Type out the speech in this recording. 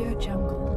Your Jungle.